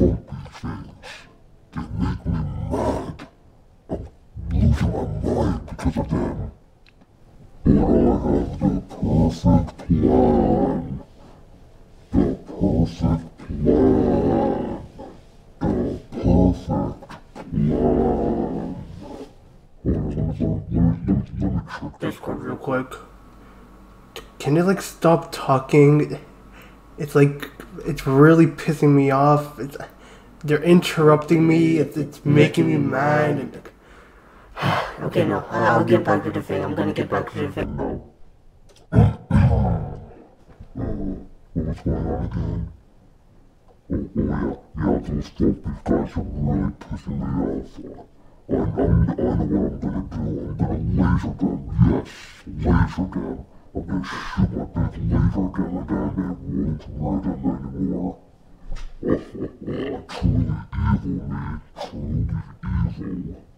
frumpy things. They make me mad. I'm losing my mind because of them. But I have the perfect plan. The perfect plan. The perfect plan. Hold on, let me, let me, let me, let me, check this. Discord real quick. Can you like stop talking? It's like it's really pissing me off. It's they're interrupting me. It's, it's making me mad. And, Okay, no, I'll I'll get back to the thing. I'm gonna get back to the thing. What was going on again? Oh, oh yeah, yeah, those Fluffy guys are really pissing me off. I, I, I know what I'm gonna do. I'm gonna laser them. Yes, laser them. I'm gonna shoot my big laser gun at them won't hurt them anymore. Truly evil, me. Truly evil.